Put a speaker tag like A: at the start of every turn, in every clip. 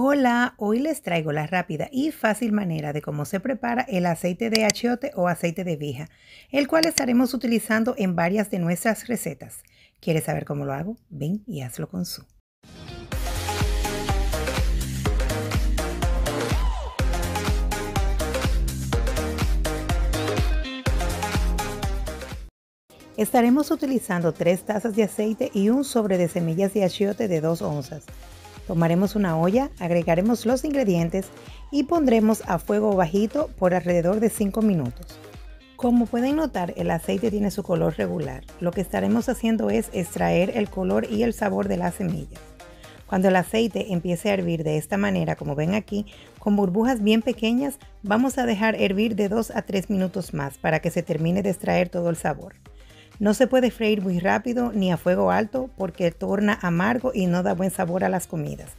A: Hola, hoy les traigo la rápida y fácil manera de cómo se prepara el aceite de achiote o aceite de vija, el cual estaremos utilizando en varias de nuestras recetas. ¿Quieres saber cómo lo hago? Ven y hazlo con su. Estaremos utilizando 3 tazas de aceite y un sobre de semillas de achiote de 2 onzas. Tomaremos una olla, agregaremos los ingredientes y pondremos a fuego bajito por alrededor de 5 minutos. Como pueden notar, el aceite tiene su color regular. Lo que estaremos haciendo es extraer el color y el sabor de las semillas. Cuando el aceite empiece a hervir de esta manera, como ven aquí, con burbujas bien pequeñas, vamos a dejar hervir de 2 a 3 minutos más para que se termine de extraer todo el sabor. No se puede freír muy rápido ni a fuego alto porque torna amargo y no da buen sabor a las comidas.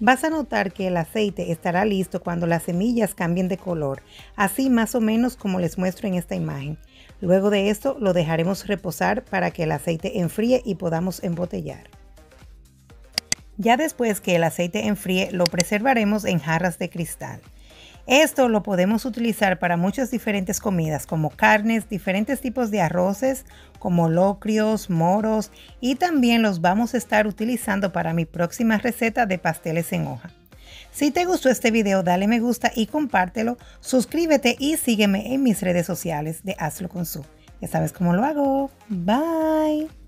A: Vas a notar que el aceite estará listo cuando las semillas cambien de color, así más o menos como les muestro en esta imagen. Luego de esto lo dejaremos reposar para que el aceite enfríe y podamos embotellar. Ya después que el aceite enfríe lo preservaremos en jarras de cristal. Esto lo podemos utilizar para muchas diferentes comidas como carnes, diferentes tipos de arroces como locrios, moros y también los vamos a estar utilizando para mi próxima receta de pasteles en hoja. Si te gustó este video dale me gusta y compártelo, suscríbete y sígueme en mis redes sociales de Hazlo con Su. Ya sabes cómo lo hago. Bye.